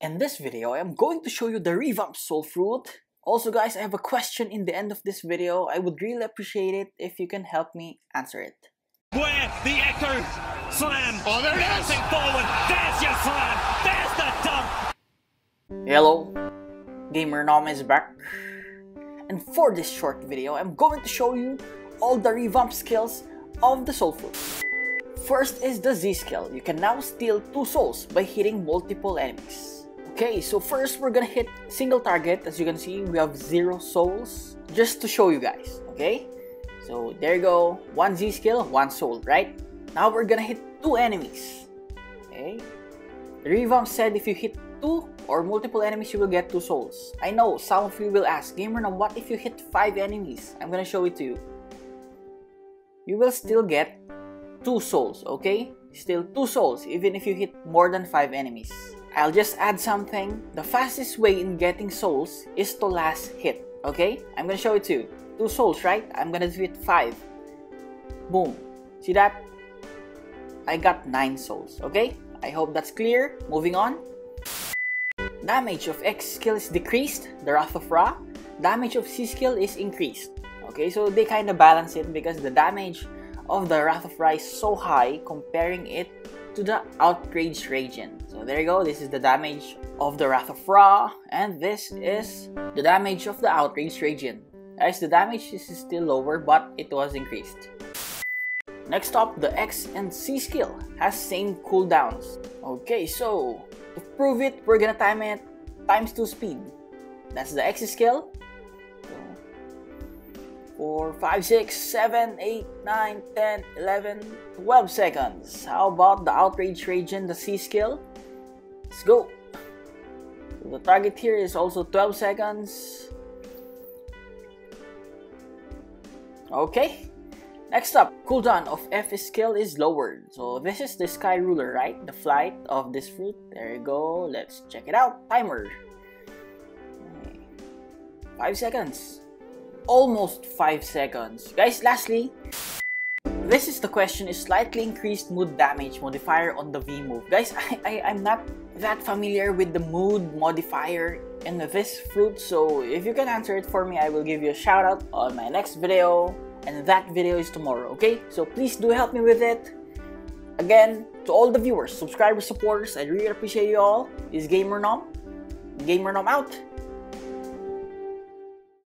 In this video, I am going to show you the revamped soul fruit. Also guys, I have a question in the end of this video. I would really appreciate it if you can help me answer it. Where the echo slam. Oh, there it is. Bouncing forward. There's your slam. There's the dump. Hello, Gamer Nom is back. And for this short video, I'm going to show you all the revamped skills of the soul fruit. First is the Z skill. You can now steal 2 souls by hitting multiple enemies. Okay, so first we're gonna hit single target. As you can see, we have 0 souls. Just to show you guys, okay? So there you go. 1 Z skill, 1 soul, right? Now we're gonna hit 2 enemies. Okay? Revamp said if you hit 2 or multiple enemies, you will get 2 souls. I know, some of you will ask, Gamer, now what if you hit 5 enemies? I'm gonna show it to you. You will still get 2 souls, okay? Still 2 souls, even if you hit more than 5 enemies. I'll just add something. The fastest way in getting souls is to last hit, okay? I'm gonna show it to you. 2 souls, right? I'm gonna do it 5. Boom. See that? I got 9 souls, okay? I hope that's clear. Moving on. Damage of X skill is decreased, the Wrath of Ra. Damage of C skill is increased. Okay, so they kind of balance it because the damage of the Wrath of Ra is so high comparing it to the Outrage Radiant. So there you go, this is the damage of the Wrath of Ra, and this is the damage of the Outrage Radiant. Guys, the damage is still lower, but it was increased. Next up, the X and C skill has same cooldowns. Okay, so to prove it, we're gonna time it times 2 speed. That's the X skill. 4, 5, 6, 7, 8, 9, 10, 11, 12 seconds. How about the Outrage Radiant, the C skill? Let's go. So the target here is also 12 seconds. Okay. Next up, cooldown of F skill is lowered. So this is the Sky Ruler, right? The flight of this fruit. There you go. Let's check it out. Timer. 5 seconds. Almost 5 seconds. Guys, lastly, this is the question is slightly increased mood damage modifier on the V move. Guys, I, I, I'm not that familiar with the mood modifier in this fruit, so if you can answer it for me, I will give you a shout out on my next video, and that video is tomorrow, okay? So please do help me with it. Again, to all the viewers, subscribers, supporters, I really appreciate you all. This is Gamer Nom. Gamer Nom out.